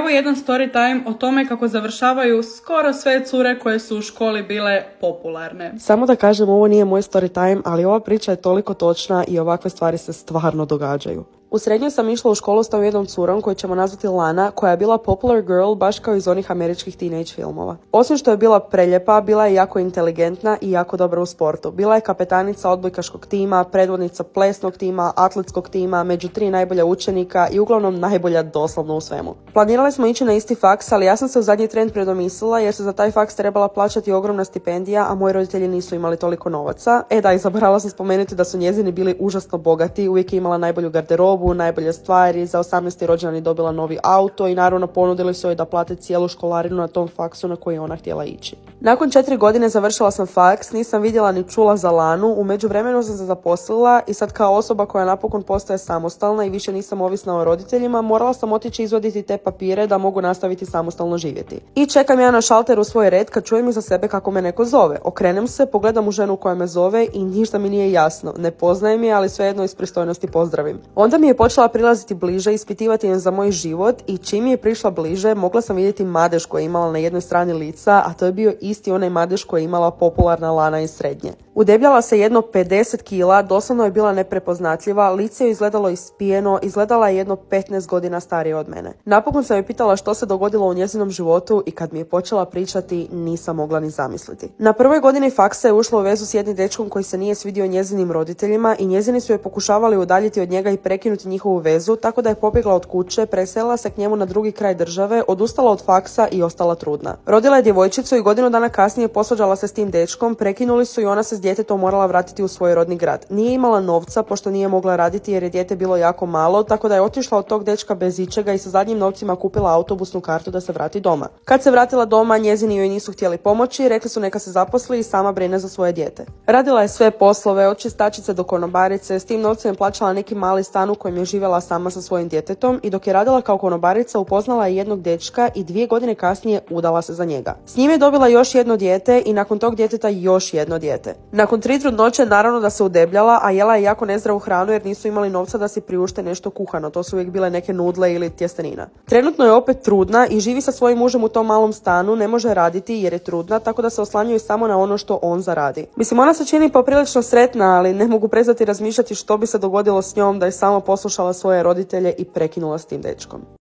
Evo jedan story time o tome kako završavaju skoro sve cure koje su u školi bile popularne. Samo da kažem, ovo nije moj story time, ali ova priča je toliko točna i ovakve stvari se stvarno događaju. U srednjoj sam išla u školu s tom jednom curom koju ćemo nazvati Lana, koja je bila popular girl baš kao iz onih američkih teenage filmova. Osim što je bila preljepa, bila je jako inteligentna i jako dobra u sportu. Bila je kapetanica odbojkaškog tima, predvodnica plesnog tima, atletskog tima, među tri najbolja učenika i uglavnom najbolja doslovno u svemu. Planirali smo ići na isti faks, ali ja sam se u zadnji trend predomislila jer se za taj faks trebala plaćati ogromna stipendija, a moji roditelji nisu imali toliko novaca. E da, i zaboravila sam spomenuti da su njezini bili užasno bogati, uvijek je imala najbolju garderobu, najbolje stvari, za 18. rođendan je dobila novi auto i naravno ponudili su joj da plate cijelu školarinu na tom faksu na koji je ona htjela ići. Nakon četiri godine završila sam faks, nisam vidjela ni čula za Lanu, u međuvremenu sam se zaposlila i sad kao osoba koja napokon postaje samostalna i više nisam ovisna o roditeljima, morala sam otići izvoditi te papire da mogu nastaviti samostalno živjeti. I čekam ja na šalteru svoj red kad čujem iza sebe kako me neko zove. Okrenem se, pogledam u ženu koja me zove i ništa mi nije jasno. Ne poznajem je, ali svejedno iz pristojnosti pozdravim. Onda mi počela prilaziti bliže, ispitivati je za moj život i čim je prišla bliže, mogla sam vidjeti madež koja je imala na jednoj strani lica, a to je bio isti onaj madež koji je imala popularna lana iz srednje. Udebljala se jedno 50 kila, doslovno je bila neprepoznatljiva, lice je izgledalo ispijeno, izgledala je jedno 15 godina starije od mene. Napokon sam je pitala što se dogodilo u njezinom životu i kad mi je počela pričati, nisam mogla ni zamisliti. Na prvoj godini faksa je ušla u vezu s jednim dečkom koji se nije svidio njezinim roditeljima i njezini su je pokušavali udaljiti od njega i prekinuti njihovu vezu, tako da je pobjegla od kuće, preselila se k njemu na drugi kraj države, odustala od faksa i ostala trudna. Rodila je djevojčicu i godinu dana kasnije posvađala se s tim dečkom, prekinuli su i ona se s djetetom morala vratiti u svoj rodni grad. Nije imala novca pošto nije mogla raditi jer je dijete bilo jako malo, tako da je otišla od tog dečka bez ičega i sa zadnjim novcima kupila autobusnu kartu da se vrati doma. Kad se vratila doma, njezini joj nisu htjeli pomoći, rekli su neka se zaposli i sama brine za svoje dijete. Radila je sve poslove, od čistačice do konobarice, s tim novcem je plaćala neki mali stan u kojem je živjela sama sa svojim djetetom i dok je radila kao konobarica upoznala je jednog dečka i dvije godine kasnije udala se za njega. S njime je dobila još jedno dijete i nakon tog djeteta još jedno dijete. Nakon tri trudnoće naravno da se udebljala, a jela je jako nezdravu hranu jer nisu imali novca da si priušte nešto kuhano, to su uvijek bile neke nudle ili tjestenina. Trenutno je opet trudna i živi sa svojim mužem u tom malom stanu, ne može raditi jer je trudna, tako da se oslanjaju samo na ono što on zaradi. Mislim, ona se čini poprilično sretna, ali ne mogu prezati razmišljati što bi se dogodilo s njom da je samo poslušala svoje roditelje i prekinula s tim dečkom.